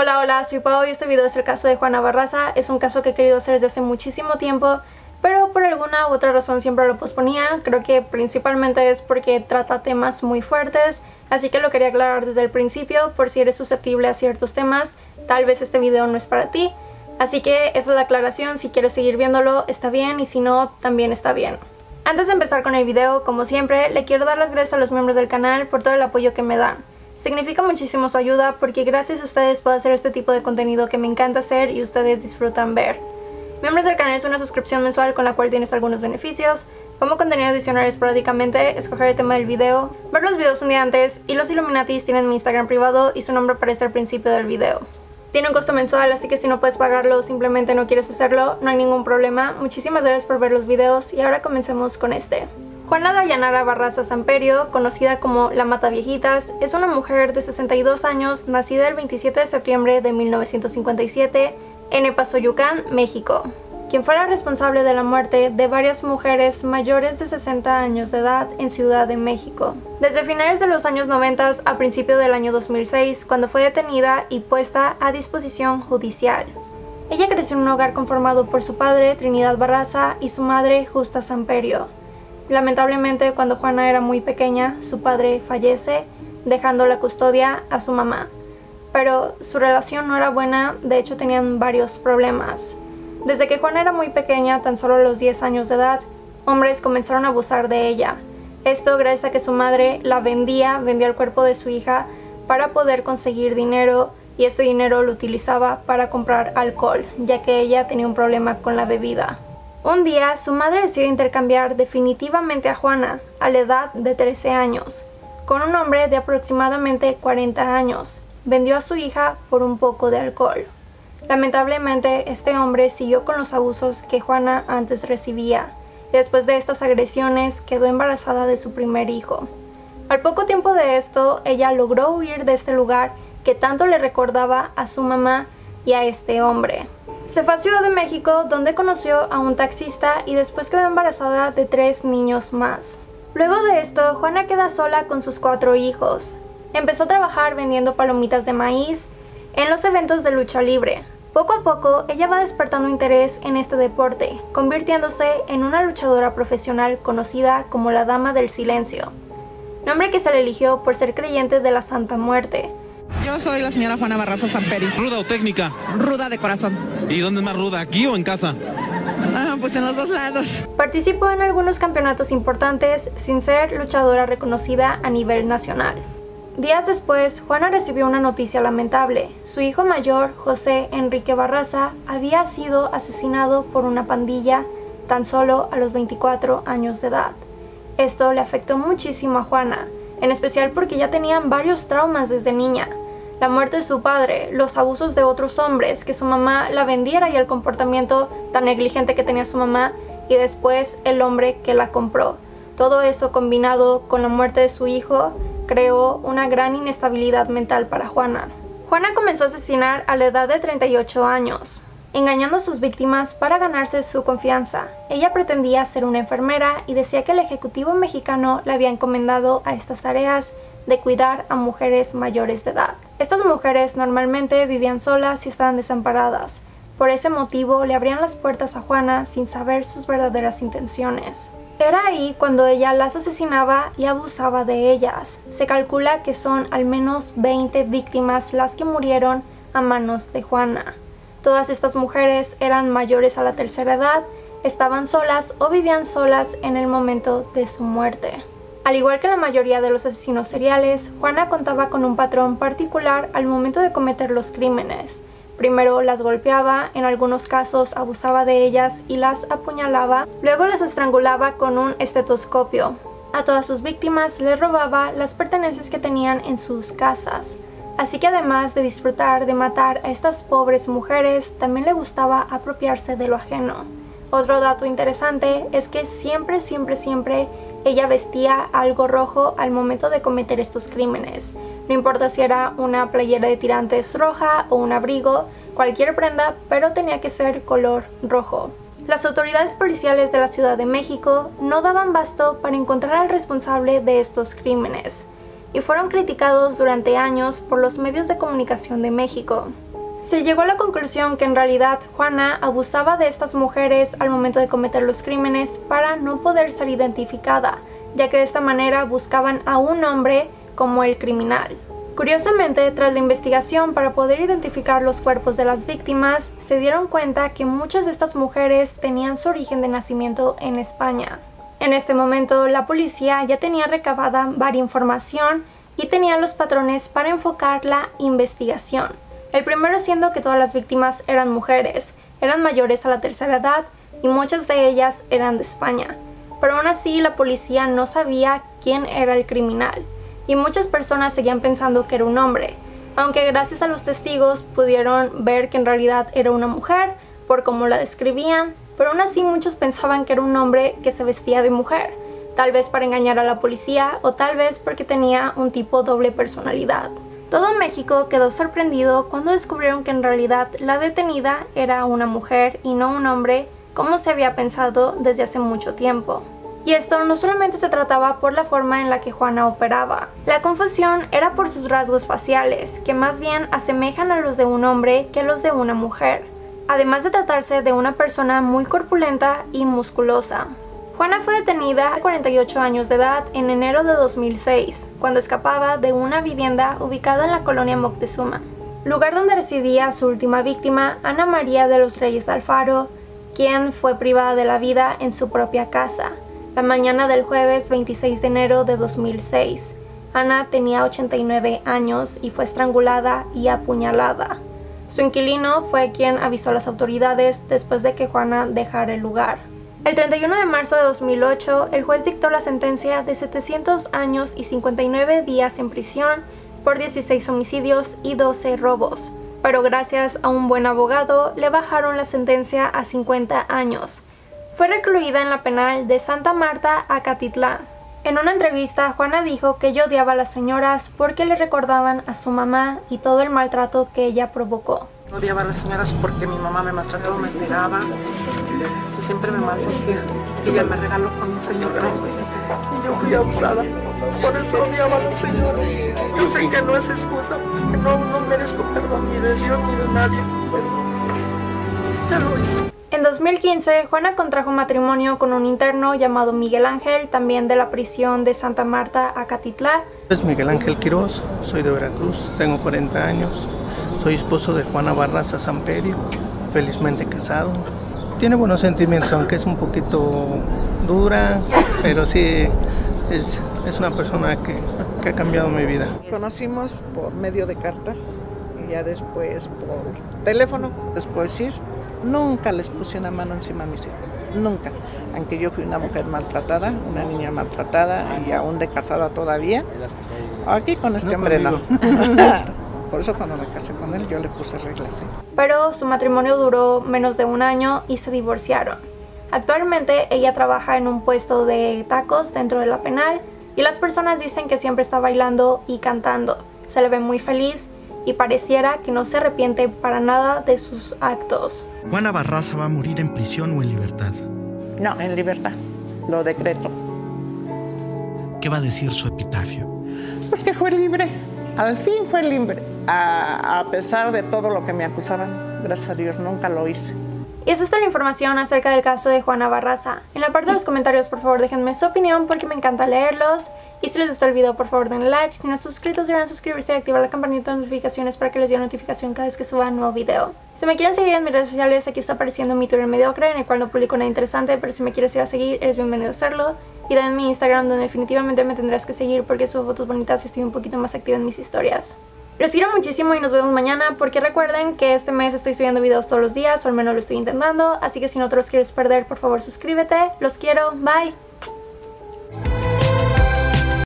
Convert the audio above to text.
Hola, hola, soy Pau y este video es el caso de Juana Barraza. Es un caso que he querido hacer desde hace muchísimo tiempo, pero por alguna u otra razón siempre lo posponía. Creo que principalmente es porque trata temas muy fuertes, así que lo quería aclarar desde el principio por si eres susceptible a ciertos temas. Tal vez este video no es para ti. Así que esa es la aclaración, si quieres seguir viéndolo está bien y si no, también está bien. Antes de empezar con el video, como siempre, le quiero dar las gracias a los miembros del canal por todo el apoyo que me dan. Significa muchísimo su ayuda porque gracias a ustedes puedo hacer este tipo de contenido que me encanta hacer y ustedes disfrutan ver. Miembros del canal es una suscripción mensual con la cual tienes algunos beneficios, como contenido adicional esporádicamente, escoger el tema del video, ver los videos un día antes y los Illuminatis tienen mi Instagram privado y su nombre aparece al principio del video. Tiene un costo mensual, así que si no puedes pagarlo o simplemente no quieres hacerlo, no hay ningún problema. Muchísimas gracias por ver los videos y ahora comencemos con este. Juana Dayanara Barraza Samperio, conocida como La Mata Viejitas, es una mujer de 62 años, nacida el 27 de septiembre de 1957 en Epazoyucán, México, quien fue la responsable de la muerte de varias mujeres mayores de 60 años de edad en Ciudad de México. Desde finales de los años 90 a principio del año 2006, cuando fue detenida y puesta a disposición judicial. Ella creció en un hogar conformado por su padre, Trinidad Barraza, y su madre, Justa Samperio. Lamentablemente, cuando Juana era muy pequeña, su padre fallece, dejando la custodia a su mamá. Pero su relación no era buena, de hecho tenían varios problemas. Desde que Juana era muy pequeña, tan solo a los 10 años de edad, hombres comenzaron a abusar de ella. Esto gracias a que su madre la vendía, vendía el cuerpo de su hija para poder conseguir dinero y este dinero lo utilizaba para comprar alcohol, ya que ella tenía un problema con la bebida. Un día, su madre decide intercambiar definitivamente a Juana, a la edad de 13 años, con un hombre de aproximadamente 40 años. Vendió a su hija por un poco de alcohol. Lamentablemente, este hombre siguió con los abusos que Juana antes recibía. Después de estas agresiones, quedó embarazada de su primer hijo. Al poco tiempo de esto, ella logró huir de este lugar que tanto le recordaba a su mamá y a este hombre. Se fue a Ciudad de México donde conoció a un taxista y después quedó embarazada de tres niños más. Luego de esto, Juana queda sola con sus cuatro hijos. Empezó a trabajar vendiendo palomitas de maíz en los eventos de lucha libre. Poco a poco, ella va despertando interés en este deporte, convirtiéndose en una luchadora profesional conocida como la Dama del Silencio, nombre que se le eligió por ser creyente de la Santa Muerte, yo soy la señora Juana Barraza Samperi. ¿Ruda o técnica? Ruda de corazón. ¿Y dónde es más ruda, aquí o en casa? Ah, pues en los dos lados. Participó en algunos campeonatos importantes sin ser luchadora reconocida a nivel nacional. Días después, Juana recibió una noticia lamentable. Su hijo mayor, José Enrique Barraza, había sido asesinado por una pandilla tan solo a los 24 años de edad. Esto le afectó muchísimo a Juana, en especial porque ya tenían varios traumas desde niña. La muerte de su padre, los abusos de otros hombres, que su mamá la vendiera y el comportamiento tan negligente que tenía su mamá, y después el hombre que la compró. Todo eso combinado con la muerte de su hijo creó una gran inestabilidad mental para Juana. Juana comenzó a asesinar a la edad de 38 años engañando a sus víctimas para ganarse su confianza. Ella pretendía ser una enfermera y decía que el Ejecutivo mexicano le había encomendado a estas tareas de cuidar a mujeres mayores de edad. Estas mujeres normalmente vivían solas y estaban desamparadas. Por ese motivo le abrían las puertas a Juana sin saber sus verdaderas intenciones. Era ahí cuando ella las asesinaba y abusaba de ellas. Se calcula que son al menos 20 víctimas las que murieron a manos de Juana. Todas estas mujeres eran mayores a la tercera edad, estaban solas o vivían solas en el momento de su muerte. Al igual que la mayoría de los asesinos seriales, Juana contaba con un patrón particular al momento de cometer los crímenes. Primero las golpeaba, en algunos casos abusaba de ellas y las apuñalaba, luego las estrangulaba con un estetoscopio. A todas sus víctimas les robaba las pertenencias que tenían en sus casas. Así que además de disfrutar de matar a estas pobres mujeres, también le gustaba apropiarse de lo ajeno. Otro dato interesante es que siempre, siempre, siempre ella vestía algo rojo al momento de cometer estos crímenes. No importa si era una playera de tirantes roja o un abrigo, cualquier prenda, pero tenía que ser color rojo. Las autoridades policiales de la Ciudad de México no daban basto para encontrar al responsable de estos crímenes y fueron criticados durante años por los medios de comunicación de México. Se llegó a la conclusión que en realidad Juana abusaba de estas mujeres al momento de cometer los crímenes para no poder ser identificada, ya que de esta manera buscaban a un hombre como el criminal. Curiosamente, tras la investigación para poder identificar los cuerpos de las víctimas, se dieron cuenta que muchas de estas mujeres tenían su origen de nacimiento en España. En este momento, la policía ya tenía recabada varia información y tenía los patrones para enfocar la investigación. El primero siendo que todas las víctimas eran mujeres, eran mayores a la tercera edad y muchas de ellas eran de España. Pero aún así la policía no sabía quién era el criminal y muchas personas seguían pensando que era un hombre, aunque gracias a los testigos pudieron ver que en realidad era una mujer por cómo la describían, pero aún así muchos pensaban que era un hombre que se vestía de mujer, tal vez para engañar a la policía o tal vez porque tenía un tipo doble personalidad. Todo México quedó sorprendido cuando descubrieron que en realidad la detenida era una mujer y no un hombre como se había pensado desde hace mucho tiempo. Y esto no solamente se trataba por la forma en la que Juana operaba. La confusión era por sus rasgos faciales, que más bien asemejan a los de un hombre que a los de una mujer, además de tratarse de una persona muy corpulenta y musculosa. Juana fue detenida a 48 años de edad en enero de 2006, cuando escapaba de una vivienda ubicada en la colonia Moctezuma, lugar donde residía su última víctima, Ana María de los Reyes Alfaro, quien fue privada de la vida en su propia casa, la mañana del jueves 26 de enero de 2006. Ana tenía 89 años y fue estrangulada y apuñalada. Su inquilino fue quien avisó a las autoridades después de que Juana dejara el lugar. El 31 de marzo de 2008, el juez dictó la sentencia de 700 años y 59 días en prisión por 16 homicidios y 12 robos, pero gracias a un buen abogado le bajaron la sentencia a 50 años. Fue recluida en la penal de Santa Marta, Acatitlán. En una entrevista, Juana dijo que ella odiaba a las señoras porque le recordaban a su mamá y todo el maltrato que ella provocó. Odiaba a las señoras porque mi mamá me maltrataba, me pegaba y siempre me maldecía. Y ella me regaló con un señor grande. Y yo fui abusada. Por eso odiaba a las señoras. Yo sé que no es excusa, que no, no merezco perdón ni de Dios ni de nadie, pero ya lo hice. En 2015, Juana contrajo matrimonio con un interno llamado Miguel Ángel, también de la prisión de Santa Marta, Acatitlán. Es Miguel Ángel Quiroz, soy de Veracruz, tengo 40 años, soy esposo de Juana Barraza Samperio, felizmente casado. Tiene buenos sentimientos, aunque es un poquito dura, pero sí es, es una persona que, que ha cambiado mi vida. Conocimos por medio de cartas y ya después por teléfono, les puedo decir. Nunca les puse una mano encima a mis hijos, nunca. Aunque yo fui una mujer maltratada, una niña maltratada y aún de casada todavía. Aquí con este hombre no. Por eso cuando me casé con él yo le puse reglas. ¿eh? Pero su matrimonio duró menos de un año y se divorciaron. Actualmente ella trabaja en un puesto de tacos dentro de la penal y las personas dicen que siempre está bailando y cantando. Se le ve muy feliz y pareciera que no se arrepiente para nada de sus actos. Juana Barraza va a morir en prisión o en libertad. No, en libertad, lo decreto. ¿Qué va a decir su epitafio? Pues que fue libre, al fin fue libre, a, pesar de todo lo que me acusaban. Gracias a Dios, nunca lo hice. Y es toda la información acerca del caso de Juana Barraza. En la parte de los comentarios por favor déjenme su opinión porque me encanta leerlos. Y si les gustó el video por favor denle like. Si no están suscritos deberán suscribirse y activar la campanita de notificaciones para que les dé notificación cada vez que suba un nuevo video. Si me quieren seguir en mis redes sociales aquí está apareciendo mi Twitter mediocre en el cual no publico nada interesante pero si me quieres ir a seguir eres bienvenido a hacerlo. Y también mi Instagram donde definitivamente me tendrás que seguir porque subo fotos bonitas y estoy un poquito más activa en mis historias. Los quiero muchísimo y nos vemos mañana porque recuerden que este mes estoy subiendo videos todos los días o al menos lo estoy intentando, así que si no te los quieres perder por favor suscríbete, los quiero, bye.